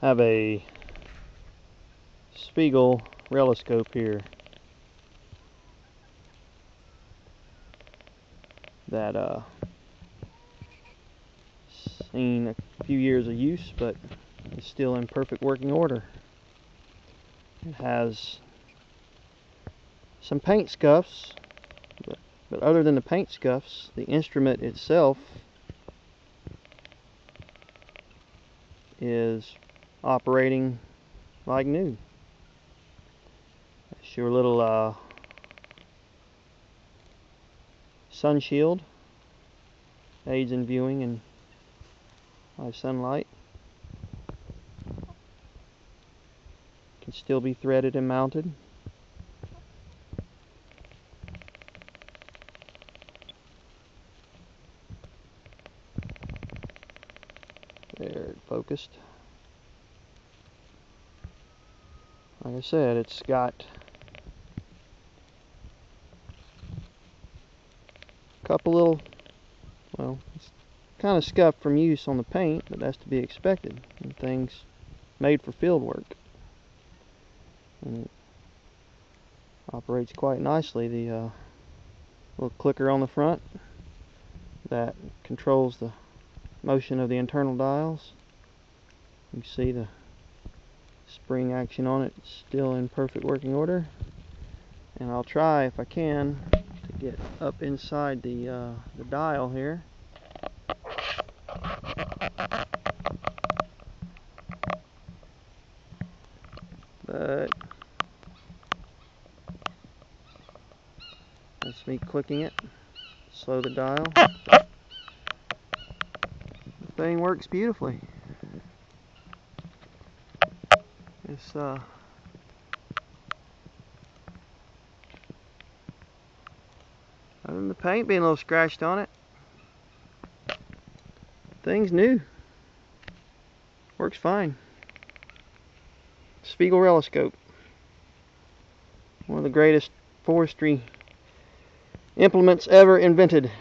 have a Spiegel Relaskop here that uh seen a few years of use but is still in perfect working order. It has some paint scuffs but, but other than the paint scuffs the instrument itself is operating like new. It's your little uh, sun shield aids in viewing and high sunlight. Can still be threaded and mounted. There, focused. Like I said, it's got a couple little, well, it's kind of scuffed from use on the paint, but that's to be expected in things made for field work. And it operates quite nicely. The uh, little clicker on the front that controls the motion of the internal dials. You can see the spring action on it still in perfect working order. And I'll try if I can to get up inside the uh, the dial here. But that's me clicking it. Slow the dial the thing works beautifully. It's uh other than the paint being a little scratched on it, thing's new. Works fine. Spiegel Relaskop. One of the greatest forestry implements ever invented.